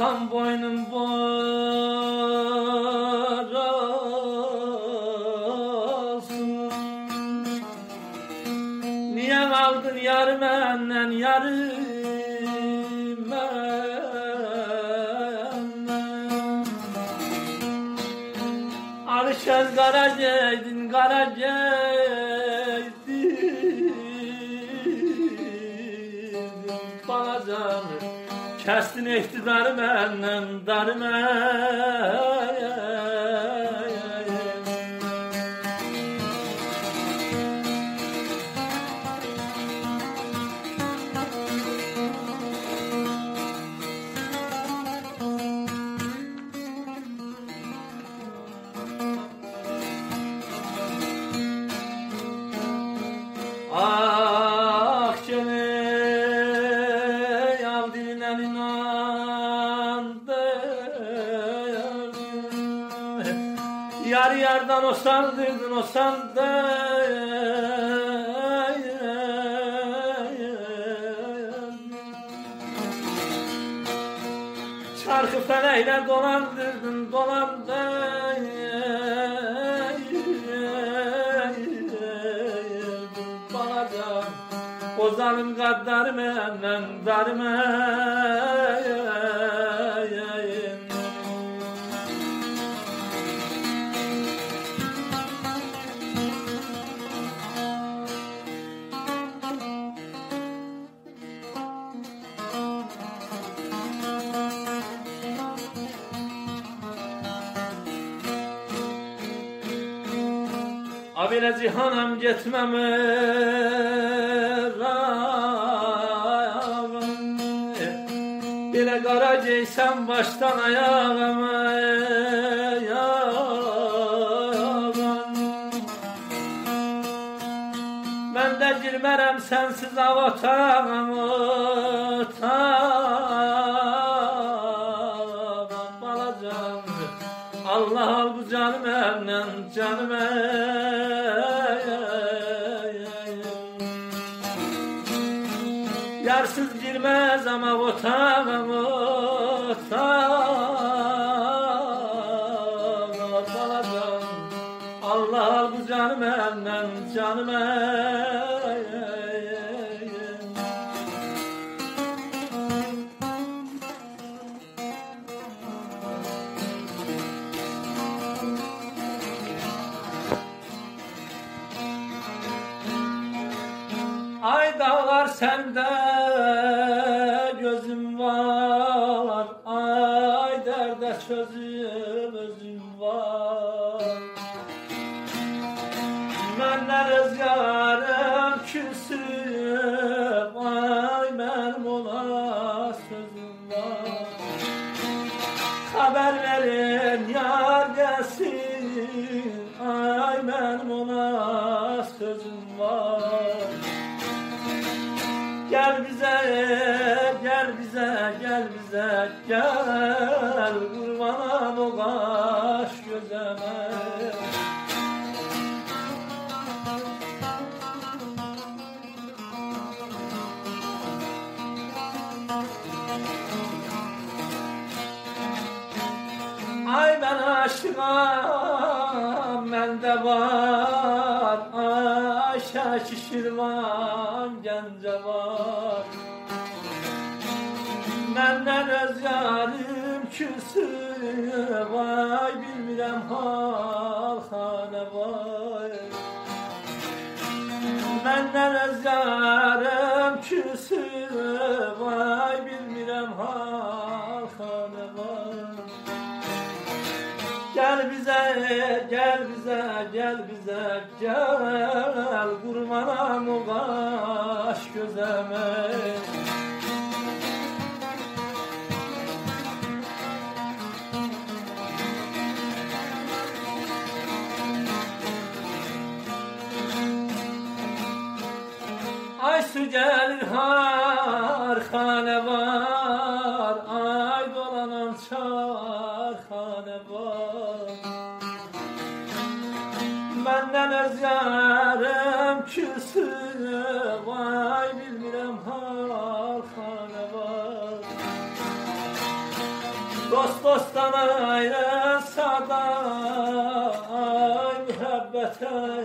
akan boynum borasın Niye kaldın yar benden yarım benden? Alışan kara ceydin kara ceydin Bana canım kestin iktidarı menden darı inandı Yar yardan o sandırdın o sandı Çarkı feleğle dolandırdın dolandırdın zalim gaddarı menden darme Abine cihanım karacaysam baştan ayağıma yağman Ben de girmerem sensiz avatağımı Balacan Allah al bu canım emnen canım Yarsız girmez ama otağım otağım. Balacan Allah al bu canım emnen canım Ay dağlar sende. gözüm var Ay derde çözüm özüm var. Menden öz yarım küsüm Ay benim ona sözüm var. Haber verin yar gelsin Ay benim ona sözüm var Ay ben aşığım bende var. Ay şaşırman gence var. Benden öz yarim küsü Vay bilmirem hal hane vay. Benden öz yarim küsü Vay bilmirem hal hane vay. Gel bize, gel bize, gel bize, gel Kurbanam o kaş gözeme Ay su gelir harhane var? Ay dolanan çarhane var. Benden öz yarım küsü Vay bilmirem harhane var. Dost dosttan ayrılsa da Ay mühabbete